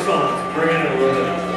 response. Bring it in a little bit.